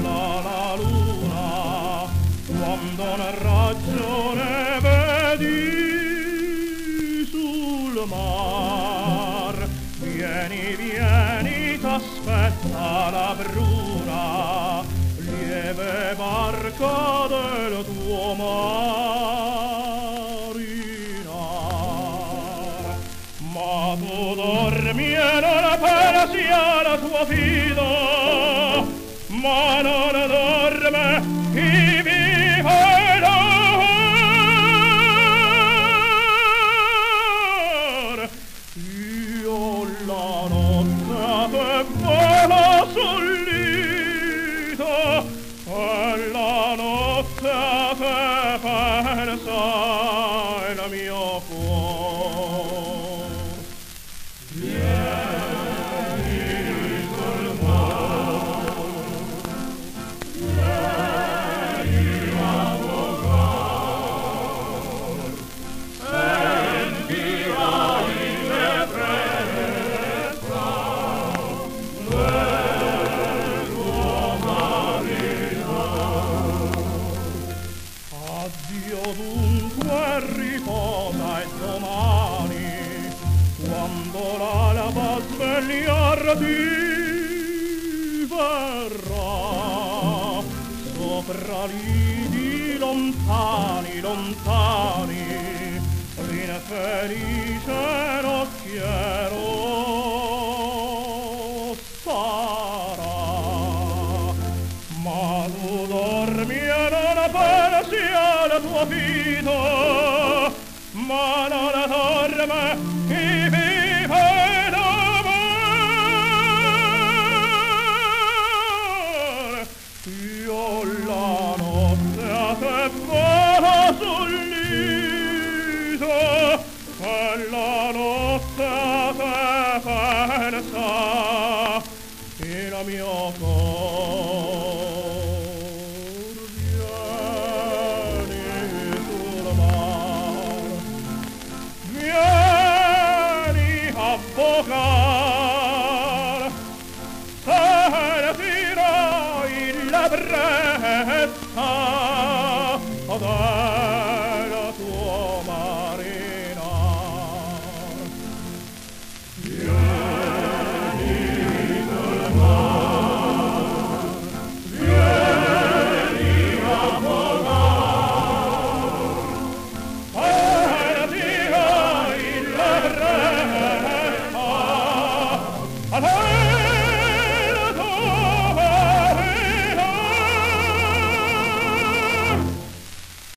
non la luna quando una ragione vedi sul mar vieni vieni t'aspetta la bruna lieve barca del tuo marina. ma tu dormi e non pensi alla tua vita ma non dorme chi vive d'or. Io la notte che vola sul lito, e la notte che pensa il mio cuor. Addio dunque riposa e domani quando l'alba svegliar ti verrà. Sopra lidi lontani lontani l'infelice nocchiero sarà. Ma tu dormi nuovino ma non dorme chi vive d'amor io la notte a te volo sul nido e la notte a te pensa in mio cuore avvocar. Servirò in la brezza oh,